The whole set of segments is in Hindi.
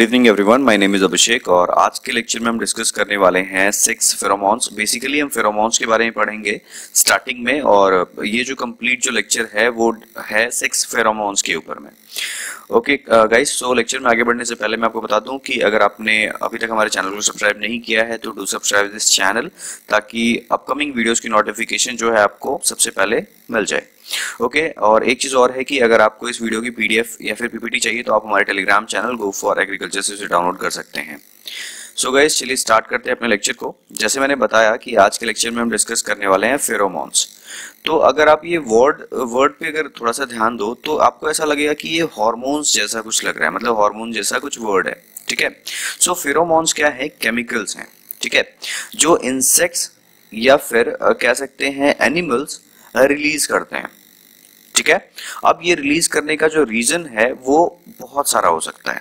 Good evening everyone my name is Abhishek और आज के लेक्चर में हम डिस्कस करने वाले हैं सिक्स फेरोमोन्स बेसिकली हम फेरोमोन्स के बारे में पढ़ेंगे स्टार्टिंग में और ये जो कंप्लीट जो लेक्चर है, वो है सिक्स फेरोमोन्स के ऊपर में। ओके गाइस सो लेक्चर में आगे बढ़ने से पहले मैं आपको बता दूँ कि अगर आपने अभी तक हमारे चैनल को सब्सक्राइब नहीं किया है तो डू सब्सक्राइब दिस चैनल ताकि अपकमिंग वीडियोस की नोटिफिकेशन जो है आपको सबसे पहले मिल जाए। ओके और एक चीज़ और है कि अगर आपको इस वीडियो की पीडीएफ या फिर पीपीटी चाहिए तो आप हमारे Telegram channel go for agriculture से डाउनलोड कर सकते हैं। सो so गाइस चलिए स्टार्ट करते हैं अपने लेक्चर को। जैसे मैंने बताया कि आज के लेक्चर में हम डिस्कस करने वाले हैं फेरोमोन्स तो अगर आप ये वर्ड वर्ड पे अगर थोड़ा सा ध्यान दो तो आपको ऐसा लगेगा कि ये हॉर्मोन्स जैसा कुछ लग रहा है मतलब हॉर्मोन जैसा कुछ वर्ड है, ठीक है? सो फेरोमोन्स क्या है? केमिकल्स हैं, ठीक है? जो इंसेक्ट्स या फिर कह सकते हैं एनिमल्स रिलीज़ करते हैं। ठीक है? अब ये रिलीज़ करने का जो रीजन है, वो बहुत सारा हो सकता है,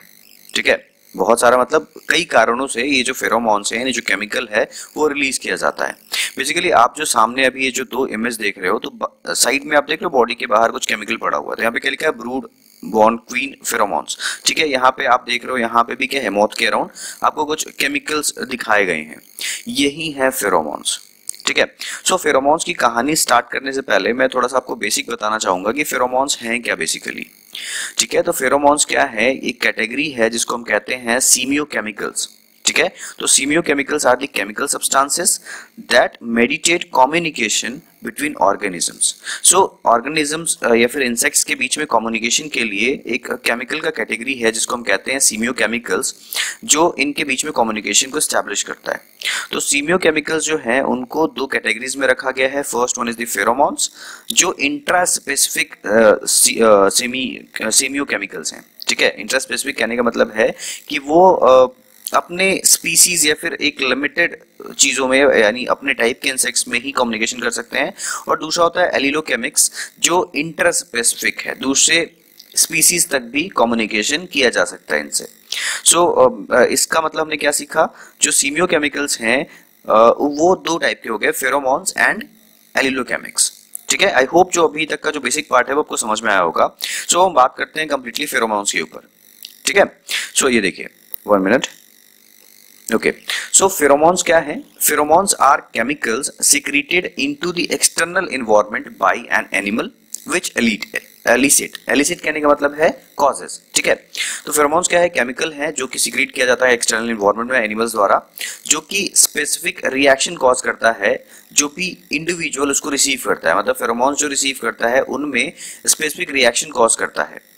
ठीक है? बहुत सारा मतलब कई कारणों से ये जो फेरोमोन्स हैं जो केमिकल है, वो रिलीज़ किया जाता है। बेसिकली आप जो सामने अभी ये जो दो इमेज देख रहे हो तो साइड में आप देख रहे हो बॉडी के बाहर कुछ केमिकल पड़ा हुआ है। यहाँ पे क्या लिखा है? ब्रूड बॉर्न क्वीन फेरोमोन्स ठीक है? यहाँ पे आप देख रहे हो, यहाँ पे भी क्या है? मौत के अराउंड आपको कुछ केमिकल्स दिखाए गए हैं। यही है फेरोमोन्स ठीक है? सो फेरोमोन्स की कहानी स्टार्ट करने से पहले मैं थोड़ा सा आपको बेसिक बताना चाहूँगा कि फेरोमोन्स हैं क्या बेसिकली ठीक है? तो फेरोमोन्स क्या है? एक कैटेगरी है जिसको हम कहते हैं सीमियो केमिकल्स ठीक है? तो semiochemicals are the chemical substances that mediate communication between organisms so organisms या फिर इंसेक्ट्स के बीच में कम्युनिकेशन के लिए एक केमिकल का कैटेगरी है जिसको हम कहते हैं सीमियो केमिकल्स जो इनके बीच में कम्युनिकेशन को स्टैब्लिश करता है। तो सीमियो केमिकल्स जो है उनको दो कैटेगरीज में रखा गया है। First one is the pheromones जो intra specific semi semio chemicals हैं। ठीक है? इंट्रा स्पेसिफिक कहने का मतलब है कि वो uh, अपने स्पीसीज या फिर एक लिमिटेड चीज़ों में यानी अपने टाइप के इंसेक्ट्स में ही कम्युनिकेशन कर सकते हैं। और दूसरा होता है एलिलोकेमिक्स जो इंटर स्पेसिफिक है। दूसरे स्पीसीज तक भी कम्युनिकेशन किया जा सकता है इनसे। सो so, इसका मतलब हमने क्या सीखा? जो सीमियो केमिकल्स हैं वो दो टाइप के हो गए फेरोमोन्स एंड एलिलोकेमिक्स ठीक है? आई होप जो अभी तक का जो बेसिक पार्ट है वो आपको समझ में आया होगा। सो so, हम बात करते हैं कंप्लीटली फेरोमोन्स के ऊपर। ठीक है? सो so, ये देखिए। One minute okay so pheromones क्या है? Pheromones are chemicals secreted into the external environment by an animal which elicit elicit elicit कहने का मतलब है कॉजेस ठीक है? तो फेरोमोन्स क्या है? केमिकल है जो कि सिक्रीट किया जाता है एक्सटर्नल इन्वायरमेंट में एनिमल्स द्वारा, जो कि स्पेसिफिक रिएक्शन कॉज करता है, जो भी इंडिविजुअल उसको रिसीव करता है. मतलब फेरोमोन्स जो रिसीव करता है, उनमें स्पेसिफिक रिएक्शन कॉज करता है.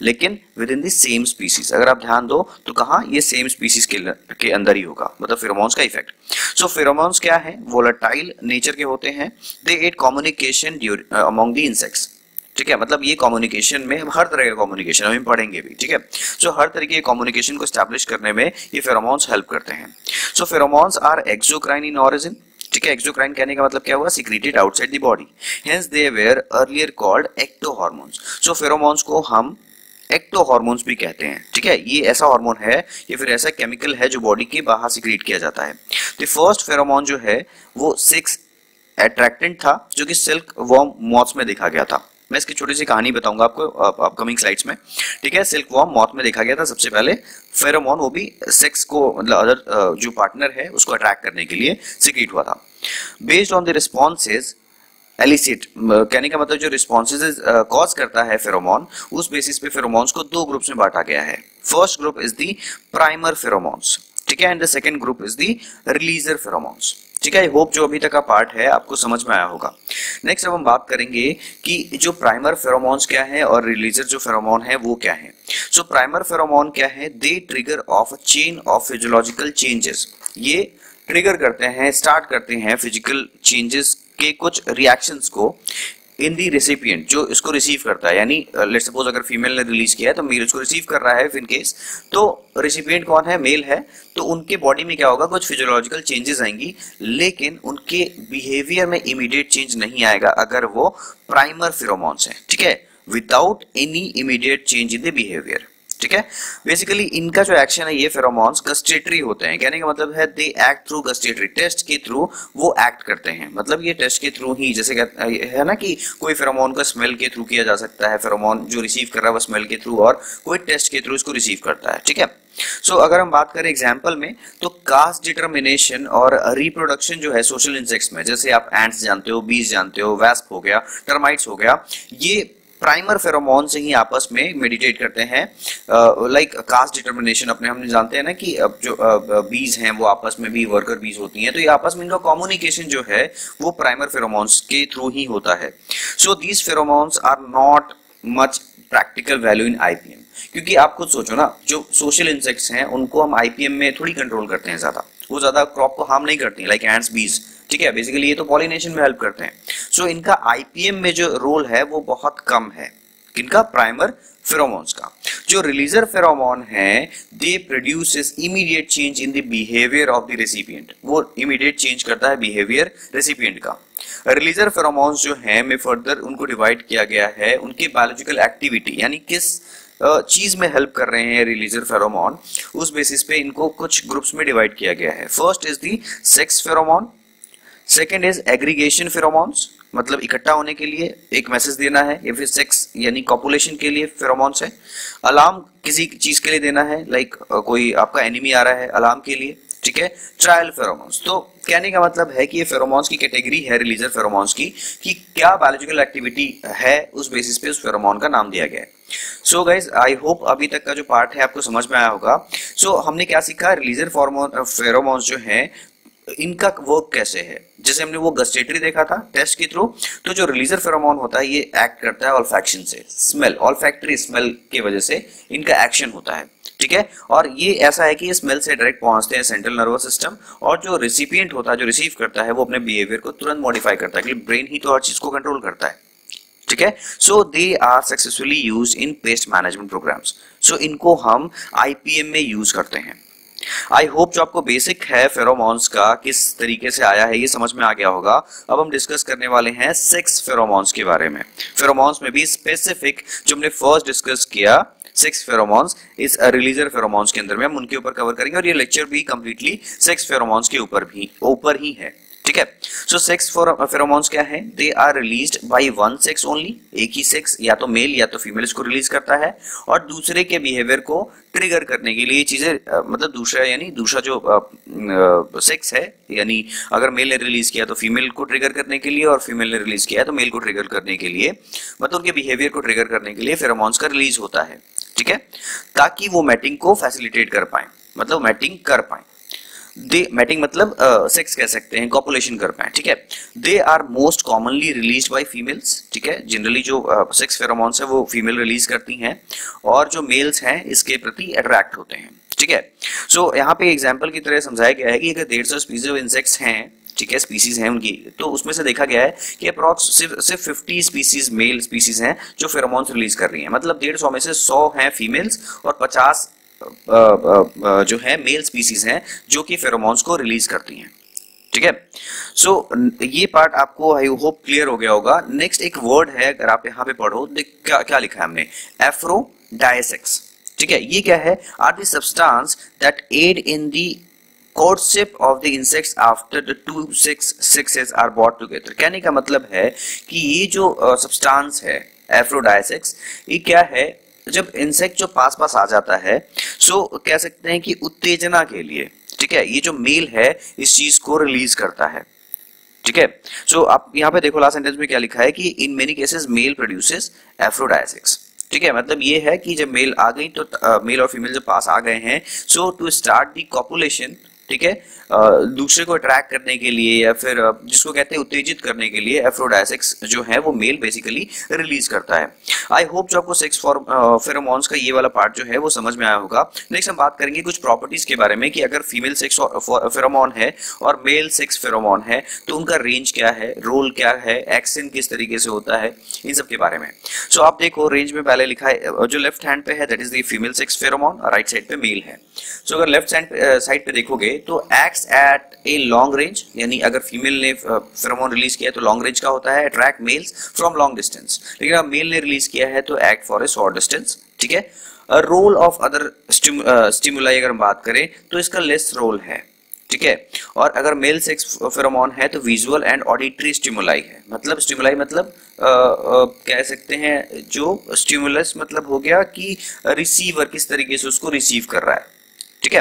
लेकिन within the same species अगर आप ध्यान दो तो कहा ये सेम स्पीसीज के, के अंदर ही होगा? मतलब फेरोमोन्स का इफ़ेक्ट सो so, फेरोमोन्स क्या है? वोलाटाइल नेचर के होते हैं. They aid communication among the insects ठीक है? मतलब ये कम्युनिकेशन में हम हर तरह का कम्युनिकेशन हम पढ़ेंगे भी ठीक है? सो हर तरीके के कम्युनिकेशन को स्टैब्लिश करने में ये फेरोमोन्स हेल्प करते हैं. So pheromones are exocrine in origin ठीक है? एक्सोक्राइन कहने का मतलब क्या हुआ? Secreted outside the body hence they were earlier called ecto hormones so pheromones को हम एक्टो हार्मोन्स भी कहते हैं, ठीक है? ये ऐसा हार्मोन है, या फिर ऐसा केमिकल है जो बॉडी के बाहर सिक्रिएट किया जाता है। तो फ़र्स्ट फेरोमोन जो है, वो सिक्स अट्रैक्टेंट था, जो कि सिल्क वॉर्म मॉथ्स में देखा गया था। मैं इसकी छोटी सी कहानी बताऊँगा आपको अपकमिंग स्लाइड्स में। ठीक है? सिल्क वॉर्म मॉथ में देखा गया था सबसे पहले। फेरोमोन वो भी सेक्स को मतलब अदर जो पार्टनर है, उसको अट्रैक्ट करने के लिए सिक्रिएट हुआ था। Based on the responses elicit कहने का मतलब जो रिस्पॉन्सेज कॉज करता है फेरोमोन उस बेसिस पे फेरोमोन्स को दो ग्रुप्स में बांटा गया है। First group is the primer pheromones ठीक है? And the second group is the releaser pheromones ठीक है? आई होप जो अभी तक का पार्ट है, आपको समझ में आया होगा। नेक्स्ट अब हम बात करेंगे कि जो प्राइमर फेरोमोन्स क्या है और रिलीजर जो फेरोमोन है, वो क्या है? सो प्राइमर फेरोमोन क्या है? They trigger off chain of physiological changes ये ट्रिगर करते हैं स्टार्ट करते हैं फ़िज़िकल चेंजेस के कुछ रिएक्शंस को इन दी रेसिपियंट जो इसको रिसीव करता है, यानी लेट सपोज़ अगर फीमेल ने रिलीज़ किया है तो मेल उसको रिसीव कर रहा है इन केस तो रेसिपियंट कौन है? मेल है। तो उनके बॉडी में क्या होगा? कुछ फिजियोलॉजिकल चेंजेस आएँगी, लेकिन उनके बिहेवियर में इमीडिएट चेंज नहीं आएगा, अगर वो प्राइमर फिरोमोन्स है। ठीक है? Without any immediate change in the behaviour ठीक है? बेसिकली इनका जो एक्शन है ये फेरोमोन्स गस्टेटरी होते हैं। कहने का मतलब है they act through gustatory taste के थ्रू वो एक्ट करते हैं। मतलब ये टेस्ट के थ्रू ही जैसे है ना कि कोई फेरोमोन का स्मेल के थ्रू किया जा सकता है फेरोमोन जो रिसीव कर रहा है वो स्मेल के थ्रू और कोई टेस्ट के थ्रू इसको रिसीव करता है ठीक है? So, अगर हम बात करें एग्ज़ाम्पल में तो कास्ट डिटर्मिनेशन और रिप्रोडक्शन जो है सोशल इंसेक्ट्स में जैसे आप एंट्स जानते हो बीज जानते हो वैस्प हो गया टर्माइट्स हो गया ये प्राइमर फेरोमोन से ही आपस में मेडिटेट करते हैं। लाइक कास्ट डिटर्मिनेशन अपने हम जानते हैं ना कि अब जो बीज हैं, वो आपस में भी वर्कर बीज होती हैं तो ये आपस में इनका कम्युनिकेशन जो है, वो प्राइमर फेरोमोन्स के थ्रू ही होता है। So these pheromones are not much practical value in IPM क्योंकि आप खुद सोचो ना, जो सोशल इंसेक्ट्स हैं, उनको हम आईपीएम में थोड़ी कंट्रोल करते हैं ज़्यादा। वो ज़्यादा क्रॉप को हार्म नहीं करती लाइक एंड्स बीज ठीक है बेसिकली ये तो पॉलिनेशन में हेल्प करते हैं। सो so, इनका आईपीएम में जो रोल है वो बहुत कम है। किनका प्राइमर फेरोमोन्स का। जो रिलीजर फेरोमोन है they produces immediate change in behaviour of the recipient वो इमीडिएट चेंज करता है बिहेवियर रेसिपिएंट का। रिलीजर फेरोमोन्स जो है में फर्दर उनको डिवाइड किया गया है उनकी बायोलॉजिकल एक्टिविटी यानी किस चीज़ में हेल्प कर रहे हैं रिलीजर फेरोमोन उस बेसिस पे इनको कुछ ग्रुप्स में डिवाइड किया गया है। First is the sex pheromone second is aggregation pheromones मतलब इकट्ठा होने के लिए एक मैसेज देना है या फिर सेक्स यानी कॉपुलेशन के लिए फेरोमोन्स है। अलार्म किसी चीज़ के लिए देना है लाइक कोई आपका एनिमी आ रहा है अलार्म के लिए ठीक है? ट्रायल फेरोमोन्स तो कहने का मतलब है कि ये फेरोमोन्स की कैटेगरी है रिलीजर फेरोमोन्स की कि क्या बायोलॉजिकल एक्टिविटी है उस बेसिस पे उस फेरोमोन का नाम दिया गया है। सो गाइज़ आई होप अभी तक का जो पार्ट है आपको समझ में आया होगा। सो so, हमने क्या सीखा? रिलीजर फेरोमोन्स जो है इनका वर्क कैसे है? जैसे हमने वो गस्टेटरी देखा था टेस्ट के थ्रू तो जो रिलीजर फेरोमोन होता है, ये एक्ट करता है ऑल्फैक्शन से। स्मेल ऑल्फैक्टरी स्मेल की वजह से इनका एक्शन होता है। ठीक है? और ये ऐसा है कि ये स्मेल से डायरेक्ट पहुँचते हैं सेंट्रल नर्वस सिस्टम और जो रिसिपियंट होता है, जो रिसीव करता है, वो अपने बिहेवियर को तुरंत मॉडिफाई करता है क्योंकि ब्रेन ही तो हर चीज़ को कंट्रोल करता है। ठीक है? So they are successfully use in pest management programmes सो इनको हम आईपीएम में यूज़ करते हैं। आई होप जो आपको बेसिक है फेरोमोन्स का, किस तरीके से आया है, ये समझ में आ गया होगा। अब हम डिस्कस करने वाले हैं सिक्स फेरोमोन्स के बारे में। फेरोमोन्स में भी स्पेसिफिक जो हमने फ़र्स्ट डिस्कस किया सिक्स फेरोमोन्स इस रिलीजर फेरोमोन्स के अंदर में हम उनके ऊपर कवर करेंगे और ये लेक्चर भी कंप्लीटली सिक्स फेरोमोन्स के ऊपर भी, ऊपर ही है। ठीक है? सो सेक्स फेरोमोन्स क्या है? They are released by one sex only एक ही सेक्स या तो मेल या तो फीमेल इसको रिलीज़ करता है। और दूसरे के बिहेवियर को ट्रिगर करने के लिए चीज़ें मतलब दूसरा, यानी दूसरा जो सेक्स है, यानी अगर मेल ने रिलीज़ किया तो फीमेल को ट्रिगर करने के लिए और फीमेल ने रिलीज़ किया तो मेल को ट्रिगर करने के लिए। मतलब उनके बिहेवियर को ट्रिगर करने के लिए फेरोमोन्स का रिलीज़ होता है, ठीक है? ताकि वो मैटिंग को फैसिलिटेट कर पाए मतलब मैटिंग कर पाए। दे मैटिंग मतलब सेक्स uh, कह सकते हैं कॉपुलेशन कर पाए ठीक है? They are most commonly release by females ठीक है? जनरली जो सेक्स uh, फेरोमोन्स है वो फीमेल रिलीज़ करती हैं और जो मेल्स हैं इसके प्रति अट्रैक्ट होते हैं ठीक है? सो so, यहाँ पे एग्ज़ाम्पल की तरह समझाया गया है कि अगर डेढ़ सौ स्पीसीज ऑफ़ इंसेक्ट्स हैं ठीक है स्पीसीज हैं उनकी तो उसमें से देखा गया है कि अप्रॉक्स सिर्फ़ सिर्फ़ फिफ्टी स्पीसीज मेल स्पीसीज हैं जो फेरोमोन्स रिलीज़ कर रही हैं। मतलब डेढ़ सौ में से सौ हैं फीमेल्स और पचास जो है मेल स्पीसीज हैं जो कि फेरोमोन्स को रिलीज़ करती हैं। ठीक है? सो so, ये पार्ट आपको आई होप क्लियर हो गया होगा। नेक्स्ट एक वर्ड है अगर आप यहाँ पे पढ़ो क्या क्या लिखा है हमने? एफ्रो डायसेक्स ठीक है? ये क्या है? Are the substance that aid in the courtship of the insects after the two six sexes are brought together? कहने का मतलब है कि ये जो सब्सटेंस है एफ्रोडाइसेक्स ये क्या है? जब इंसेक्ट जो पास पास आ जाता है सो कह सकते हैं कि उत्तेजना के लिए, ठीक है, ये जो मेल है, इस चीज़ को रिलीज़ करता है, ठीक है? सो आप यहाँ पे देखो लास्ट सेंटेंस में क्या लिखा है कि in many cases male produces aphrodisiacs ठीक है? मतलब ये है कि जब मेल आ गई तो मेल और फीमेल जब पास आ गए हैं so to start the copulation ठीक है? दूसरे को अट्रैक्ट करने के लिए या फिर जिसको कहते हैं उत्तेजित करने के लिए एफ्रोडाइसिक्स जो है वो मेल बेसिकली रिलीज़ करता है। आई होप जो आपको सेक्स फेरोमोन्स का ये वाला पार्ट जो है वो समझ में आया होगा। नेक्स्ट हम बात करेंगे कुछ प्रॉपर्टीज़ के बारे में कि अगर फीमेल सेक्स फेरोमोन है और मेल सेक्स फेरोमोन है तो उनका रेंज क्या है रोल क्या है एक्शन किस तरीके से होता है इन सब के बारे में। सो so, आप देखो रेंज में पहले लिखा है जो लेफ़्ट हैंड पे है that is the female sex pheromone और राइट साइड पे मेल है। सो so, अगर लेफ़्ट साइड पे देखोगे तो acts at a long range यानी अगर फीमेल ने फेरोमोन रिलीज़ किया तो लॉन्ग रेंज का होता है attract males from long distance लेकिन अगर मेल ने रिलीज़ किया है तो act for a short distance ठीक है? रोल ऑफ़ अदर स्टिमुलाई अगर हम बात करें तो इसका लेस रोल है ठीक है? और अगर मेल सेक्स फेरोमोन है तो विजुअल एंड ऑडिटरी स्टिमुलाई है. मतलब स्टिमुलाई मतलब आ, आ, कह सकते हैं जो स्टिमुलस मतलब हो गया कि रिसीवर किस तरीके से उसको रिसीव कर रहा है। ठीक है?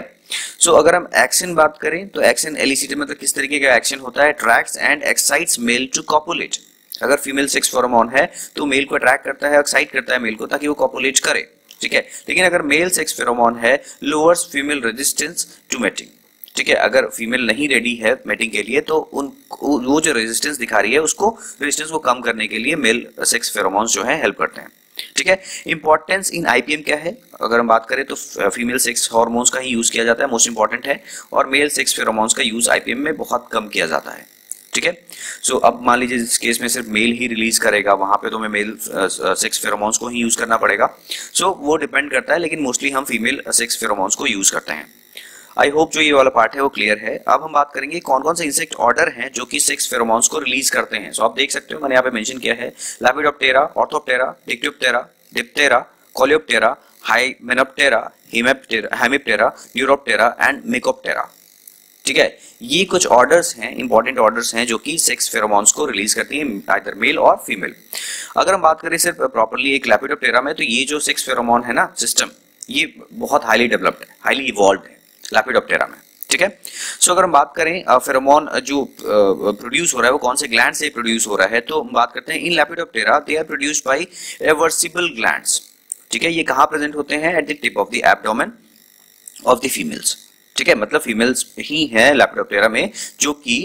सो so, अगर हम एक्शन बात करें तो एक्शन एलिसिटी मतलब किस तरीके का एक्शन होता है? Tracks and excites male to copulate अगर फीमेल सेक्स फेरोमोन है तो मेल को अट्रैक्ट करता है एक्साइट करता है मेल को ताकि वो कॉपुलेट करे। ठीक है? लेकिन अगर मेल सेक्स फेरोमोन है lowers female resistance to mating ठीक है? अगर फीमेल नहीं रेडी है मेटिंग के लिए तो उन वो जो रेजिस्टेंस दिखा रही है उसको रेजिस्टेंस को कम करने के लिए मेल सेक्स फेरोमोन्स जो है हेल्प करते हैं। ठीक है? इंपॉर्टेंस इन आईपीएम क्या है? अगर हम बात करें तो फीमेल सेक्स हॉर्मोन्स का ही यूज़ किया जाता है मोस्ट इंपॉर्टेंट है। और मेल सेक्स फेरोमोन्स का यूज़ आईपीएम में बहुत कम किया जाता है। ठीक है? सो अब मान लीजिए इस केस में सिर्फ़ मेल ही रिलीज़ करेगा वहाँ पे तो हमें मेल सेक्स फेरोमोन्स को ही यूज़ करना पड़ेगा। सो so, वो डिपेंड करता है लेकिन मोस्टली हम फीमेल सेक्स फेरोमोन्स को यूज़ करते हैं। आई होप जो ये वाला पार्ट है वो क्लियर है। अब हम बात करेंगे कौन कौन से इंसेक्ट ऑर्डर हैं जो कि सेक्स फेरोमोन्स को रिलीज़ करते हैं। सो आप देख सकते हो, मैंने यहाँ पे मेंशन किया है lepidoptera orthoptera dictyoptera diptera coleoptera hymenoptera hemiptera hemiptera neuroptera and mecoptera ठीक है? ये कुछ ऑर्डर्स हैं इंपॉर्टेंट ऑर्डर्स हैं जो कि सेक्स फेरोमोन्स को रिलीज़ करती हैं आइदर मेल और फीमेल अगर हम बात करें सिर्फ़ प्रॉपरली एक लैपिडोप्टेरा में तो ये जो सेक्स फेरोमोन है ना सिस्टम ये बहुत हाईली डेवलप्ड है हाईली इवॉल्व है। लैपिडोप्टेरा में, ठीक है? सो अगर हम बात करें फेरोमोन जो प्रोड्यूस हो रहा है, वो कौन से ग्लैंड से प्रोड्यूस हो रहा है तो हम बात करते हैं इन Lepidoptera they are produced by eversible glands ठीक है? ये कहाँ प्रेजेंट होते हैं? At the tip of the abdomen of the females ठीक है मतलब फीमेल्स ही हैं लैप्टोप्टेरा में, जो कि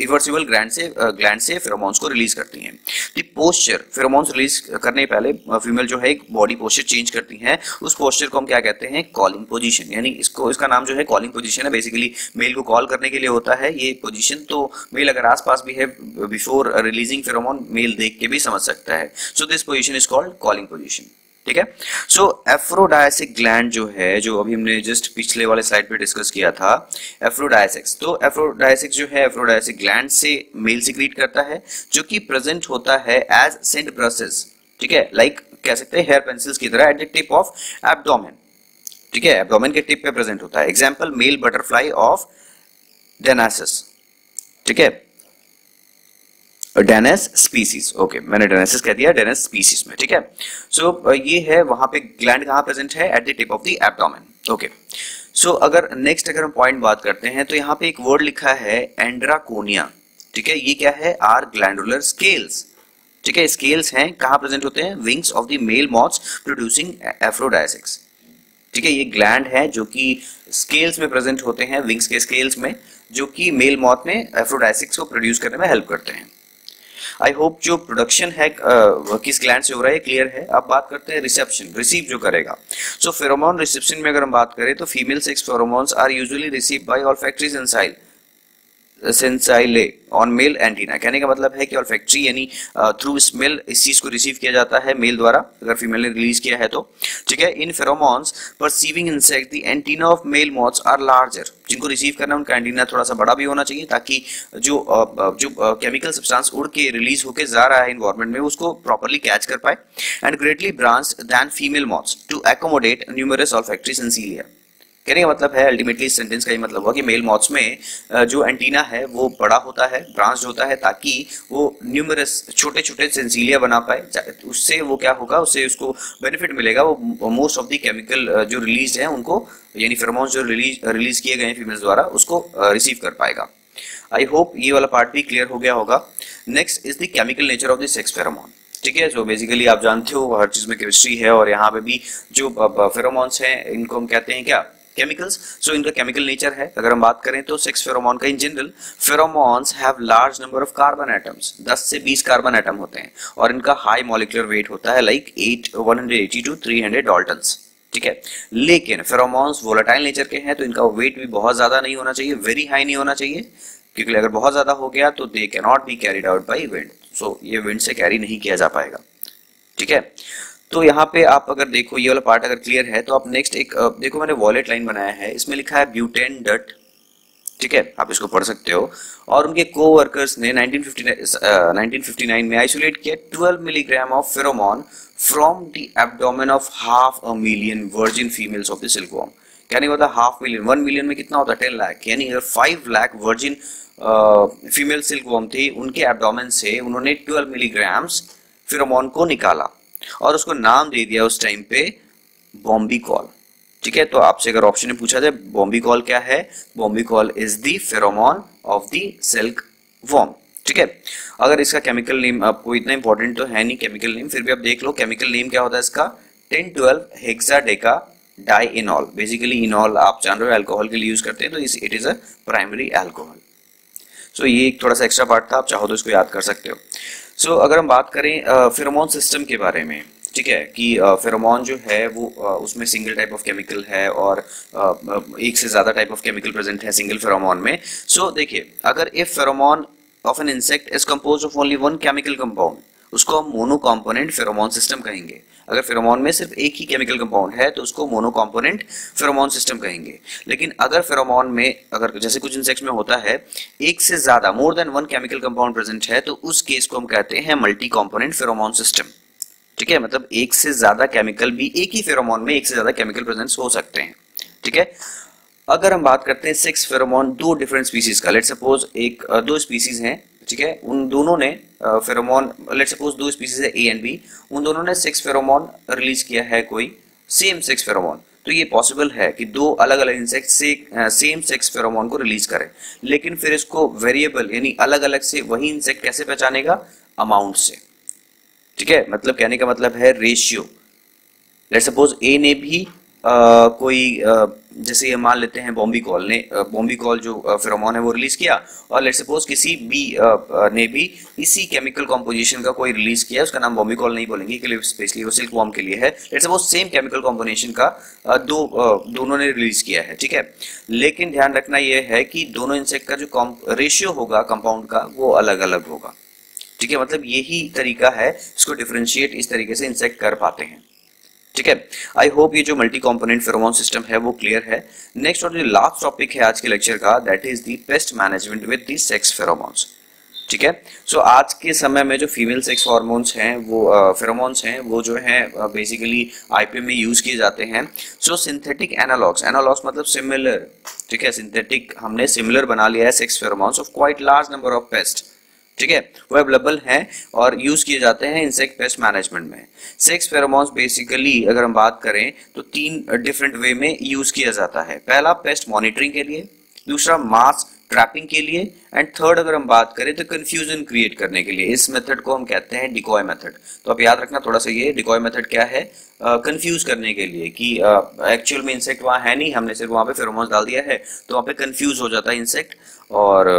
इवर्सिबल ग्लैंड से ग्लैंड से फेरोमोन्स को रिलीज़ करती हैं। दी पोस्चर फेरोमोन्स रिलीज़ करने पहले फीमेल जो है एक बॉडी पोस्चर चेंज करती हैं। उस पोस्चर को हम क्या कहते हैं? कॉलिंग पोजीशन यानी इसको, इसका नाम जो है कॉलिंग पोजीशन है। बेसिकली मेल को कॉल करने के लिए होता है ये पोजीशन तो मेल अगर आसपास भी है बिफोर रिलीजिंग फेरोमोन मेल देख के भी समझ सकता है। So this position is called calling position ठीक है? सो एफ्रोडायसिक ग्लैंड जो है, जो अभी हमने जस्ट पिछले वाले स्लाइड पे डिस्कस किया था एफ्रोडायसिक्स तो एफ्रोडायसिक्स जो है एफ्रोडायसिक ग्लैंड से मेल सिक्रीट करता है, जो कि प्रेजेंट होता है एज सेंट ब्रसेस ठीक है? लाइक कह सकते हैं हेयर पेंसिल्स की तरह at the tip of abdomen ठीक है? एब्डोमेन के टिप पे प्रेजेंट होता है. Example male butterfly of Danaus ठीक है? डेनेस स्पीसीज ओके मैंने डेनेसिस कह दिया डेनेस स्पीसीज में ठीक है? सो so, ये है वहाँ पे ग्लैंड कहाँ प्रेजेंट है? At the tip of the abdomen okay so अगर नेक्स्ट अगर हम पॉइंट बात करते हैं तो यहाँ पे एक वर्ड लिखा है एंड्राकोनिया ठीक है? ये क्या है? आर ग्लैंडुलर स्केल्स ठीक है? स्केल्स हैं कहाँ प्रेजेंट होते हैं? Wings of the male moths producing aphrodisiacs ठीक है? ये ग्लैंड है जो कि स्केल्स में प्रेजेंट होते हैं विंग्स के स्केल्स में जो कि मेल मॉथ में एफ्रोडायसिक्स को प्रोड्यूस करने में हेल्प करते हैं. आई होप जो प्रोडक्शन है किस ग्लैंड से हो रहा है क्लियर है। अब बात करते हैं रिसेप्शन रिसीव जो करेगा। सो फेरोमोन रिसेप्शन में अगर हम बात करें तो female sex pheromones are usually receive by olfactory and sensilla on male antenna कहने का मतलब है कि और फैक्ट्री यानी थ्रू स्मेल इस चीज़ को रिसीव किया जाता है मेल द्वारा, अगर फीमेल ने रिलीज़ किया है तो। ठीक है, in pheromones perceiving insect the antenna of male moths are larger जिनको रिसीव करना, उनका एंटीना थोड़ा सा बड़ा भी होना चाहिए ताकि जो जो केमिकल सब्सटेंस उड़ के रिलीज़ होकर जा रहा है इन्वायरमेंट में, उसको प्रॉपरली कैच कर पाए। And greatly branch than female moths to accommodate numerous olfactory factory sensilla कहने का मतलब है अल्टीमेटली इस सेंटेंस का ये मतलब हुआ कि मेल मॉथ्स में जो एंटीना है, वो बड़ा होता है ब्रांच होता है, ताकि वो न्यूमरस छोटे छोटे सेंसिलिया बना पाए। उससे वो क्या होगा, उससे उसको बेनिफिट मिलेगा। वो मोस्ट ऑफ़ द केमिकल जो रिलीज़ है, उनको, यानी फेरोमोन्स जो रिलीज़ रिलीज़ किए गए हैं फीमेल्स द्वारा, उसको रिसीव कर पाएगा। आई होप ये वाला पार्ट भी क्लियर हो गया होगा। Next is the chemical nature of the sex pheromone ठीक है जो बेसिकली आप जानते हो, हर चीज़ में केमिस्ट्री है, और यहाँ पे भी जो फेरोमोन्स हैं, इनको हम कहते हैं क्या? केमिकल्स सो इनका केमिकल नेचर है अगर हम बात करें तो सेक्स फेरोमोन का in general pheromones have large number of carbon atoms 10 से 20 कार्बन एटम होते हैं, और इनका हाई मॉलिकुलर वेट होता है लाइक 8 180 टू 300 डॉल्टन्स ठीक है? लेकिन फेरोमोन्स वोलेटाइल नेचर के हैं तो इनका वेट भी बहुत ज़्यादा नहीं होना चाहिए वेरी हाई नहीं होना चाहिए, क्योंकि अगर बहुत ज़्यादा हो गया तो they cannot be carried out by wind so ये विंड से कैरी नहीं किया जा पाएगा, ठीक है? तो यहाँ पे आप अगर देखो ये वाला पार्ट अगर क्लियर है तो आप नेक्स्ट एक देखो मैंने वॉलेट लाइन बनाया है इसमें लिखा है ब्यूटेन डट ठीक है? आप इसको पढ़ सकते हो। और उनके कोवर्कर्स ने 1959, uh, 1959 में आइसोलेट किया 12 milligram of pheromone from the abdomen of half a million virgin females of the silkworm क्या होता? हाफ़ मिलियन वन मिलियन में कितना होता? टेन लाख यानी अगर five lakh virgin female silkworm थी उनके एब्डोमेन से उन्होंने 12 मिलीग्राम्स फेरोमोन को निकाला। और उसको नाम दे दिया उस टाइम पे बॉम्बी कॉल ठीक है? तो आपसे अगर ऑप्शन में पूछा जाए बॉम्बी कॉल क्या है? Bombykol is the pheromone of the silkworm ठीक है? अगर इसका केमिकल नेम आपको इतना इंपॉर्टेंट तो है नहीं केमिकल नेम फिर भी आप देख लो केमिकल नेम क्या होता है इसका? Ten twelve hexadecadienol basically enol आप जान रहे हो एल्कोहल के लिए यूज़ करते हैं तो it is a primary alcohol so ये एक थोड़ा सा एक्स्ट्रा पार्ट था आप चाहो तो इसको याद कर सकते हो। सो so, अगर हम बात करें फेरोमोन सिस्टम के बारे में ठीक है कि फेरोमोन जो है वो उसमें सिंगल टाइप ऑफ़ केमिकल है और एक से ज़्यादा टाइप ऑफ़ केमिकल प्रेजेंट है सिंगल फेरोमोन में। सो so, देखिए अगर if pheromone of an insect is compose of only one chemical compound उसको हम मोनो कॉम्पोनेंट फेरोमोन सिस्टम कहेंगे। अगर फेरोमोन में सिर्फ़ एक ही केमिकल कंपाउंड है तो उसको मोनो कॉम्पोनेंट फेरोमोन सिस्टम कहेंगे। लेकिन अगर फेरोमोन में, अगर जैसे कुछ इंसेक्ट्स में होता है, एक से ज़्यादा more than one chemical compound present है तो उस केस को हम कहते हैं मल्टी कॉम्पोनेंट फेरोमोन सिस्टम ठीक है? मतलब एक से ज़्यादा केमिकल भी एक ही फेरोमोन में एक से ज़्यादा केमिकल प्रेजेंस हो सकते हैं। ठीक है? अगर हम बात करते हैं सिक्स फेरोमोन दो डिफरेंट स्पीसीज का। लेट सपोज़ एक, दो स्पीसीज हैं। ठीक है? उन दोनों ने फेरोमोन लेट सपोज़ दो स्पीसीज है ए एंड बी उन दोनों ने सिक्स फेरोमोन रिलीज़ किया है कोई सेम सिक्स फेरोमोन तो ये पॉसिबल है कि दो अलग अलग इंसेक्ट से सेम सेक्स फेरोमोन को रिलीज़ करें। लेकिन फिर इसको वेरिएबल यानी अलग अलग से वही इंसेक्ट कैसे पहचानेगा? अमाउंट से। ठीक है? मतलब कहने का मतलब है रेशियो लेट सपोज़ ए ने भी आ, कोई जैसे ये मान लेते हैं बॉम्बी कॉल ने बॉम्बी कॉल जो फेरोमोन है वो रिलीज़ किया और लेट सपोज़ किसी बी ने भी इसी केमिकल कॉम्पोजिशन का कोई रिलीज़ किया, उसका नाम बॉम्बी कॉल नहीं बोलेंगे के लिए स्पेशली वो सिल्क वॉर्म के लिए है। Let suppose same chemical composition का दो दोनों ने रिलीज़ किया है, ठीक है? लेकिन ध्यान रखना यह है कि दोनों इंसेक्ट का जो रेशियो होगा कंपाउंड का, वो अलग अलग होगा, ठीक है? मतलब यही तरीका है, इसको डिफ्रेंशिएट इस तरीके से इंसेक्ट कर पाते हैं। ठीक है? आई होप ये जो मल्टी कॉम्पोनेंट फेरोमोन सिस्टम है वो क्लियर है. नेक्स्ट और जो लास्ट टॉपिक है आज के लेक्चर का that is the pest management with the sex pheromones ठीक है? सो so, आज के समय में जो फीमेल सेक्स हार्मोन्स हैं वो फेरोमोन्स हैं वो जो है बेसिकली आईपीएम में यूज़ किए जाते हैं. सो सिंथेटिक एनालॉग्स एनालॉग्स मतलब सिमिलर ठीक है? सिंथेटिक हमने सिमिलर बना लिया है sex pheromones of quite large number of pest ठीक है? वो अवेलेबल हैं और यूज़ किए जाते हैं इंसेक्ट पेस्ट मैनेजमेंट में। सेक्स फेरोमोन्स बेसिकली अगर हम बात करें तो तीन डिफरेंट वे में यूज़ किया जाता है। पहला पेस्ट मॉनिटरिंग के लिए दूसरा मास ट्रैपिंग के लिए एंड थर्ड अगर हम बात करें तो कंफ्यूजन क्रिएट करने के लिए। इस मेथड को हम कहते हैं डिकॉय मेथड तो आप याद रखना थोड़ा सा ये डिकॉय मेथड क्या है? कंफ्यूज uh, करने के लिए कि एक्चुअल uh, में इंसेक्ट वहाँ है नहीं हमने सिर्फ़ वहाँ पे फेरोमोन्स डाल दिया है तो वहाँ पे कंफ्यूज हो जाता है इंसेक्ट और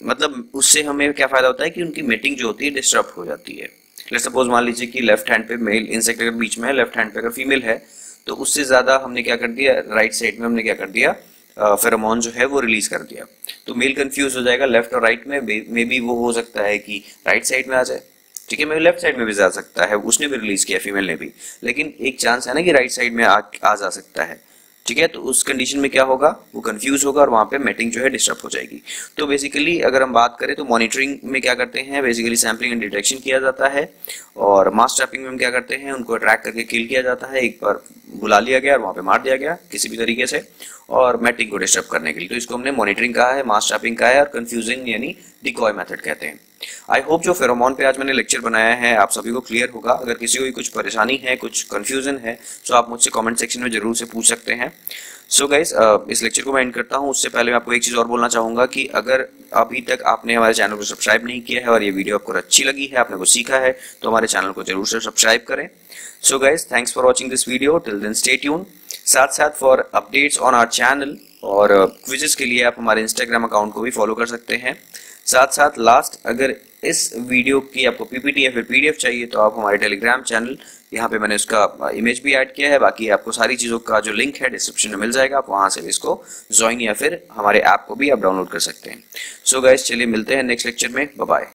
मतलब उससे हमें क्या फ़ायदा होता है कि उनकी मीटिंग जो होती है डिस्टर्ब हो जाती है। लेट सपोज़ मान लीजिए कि लेफ़्ट हैंड पे मेल इंसेक्ट अगर बीच में है लेफ़्ट हैंड पे अगर फीमेल है तो उससे ज़्यादा हमने क्या कर दिया राइट साइड में हमने क्या कर दिया फेरोमोन जो है वो रिलीज़ कर दिया। तो मेल कंफ्यूज हो जाएगा लेफ़्ट और राइट में मे बी वो हो सकता है कि राइट साइड में आ जाए। ठीक है मे लेफ़्ट साइड में भी जा सकता है उसने भी रिलीज़ किया फीमेल ने भी। लेकिन एक चांस है ना कि राइट साइड में आ, आ जा सकता है। ठीक है? तो उस कंडीशन में क्या होगा? वो कंफ्यूज होगा और वहाँ पे मेटिंग जो है डिस्टर्ब हो जाएगी। तो बेसिकली अगर हम बात करें तो मॉनिटरिंग में क्या करते हैं? बेसिकली सैम्पलिंग एंड डिटेक्शन किया जाता है और मास ट्रैपिंग में हम क्या करते हैं? उनको अट्रैक्ट करके किल किया जाता है। एक बार बुला लिया गया और वहाँ पर मार दिया गया किसी भी तरीके से। और मेटिंग को डिस्टर्ब करने के लिए। तो इसको हमने मॉनिटरिंग कहा है मास ट्रैपिंग कहा है और कंफ्यूजिंग यानी डिकॉय मेथड कहते हैं। आई होप जो फेरोमोन पे आज मैंने लेक्चर बनाया है, आप सभी को क्लियर होगा। अगर किसी को कुछ परेशानी है, कुछ कंफ्यूजन है तो आप मुझसे कमेंट सेक्शन में ज़रूर से पूछ सकते हैं। सो so गाइज़ इस लेक्चर को मैं एंड करता हूँ। उससे पहले मैं आपको एक चीज़ और बोलना चाहूँगा कि अगर अभी तक आपने हमारे चैनल को सब्सक्राइब नहीं किया है और ये वीडियो आपको अच्छी लगी है, आपने कुछ सीखा है तो हमारे चैनल को ज़रूर से सब्सक्राइब करें। So guys thanks for watching this video till then stay tune साथ साथ for updates on our channel और क्विजेस uh, के लिए आप हमारे इंस्टाग्राम अकाउंट को भी फॉलो कर सकते हैं। साथ साथ लास्ट अगर इस वीडियो की आपको पीपीटी या फिर पीडीएफ चाहिए तो आप हमारे टेलीग्राम चैनल यहाँ पे मैंने उसका इमेज भी ऐड किया है। बाकी आपको सारी चीज़ों का जो लिंक है डिस्क्रिप्शन में मिल जाएगा। आप वहाँ से इसको ज्वाइन या फिर हमारे ऐप को भी आप डाउनलोड कर सकते हैं। सो गाइज़ चलिए मिलते हैं नेक्स्ट लेक्चर में। बाय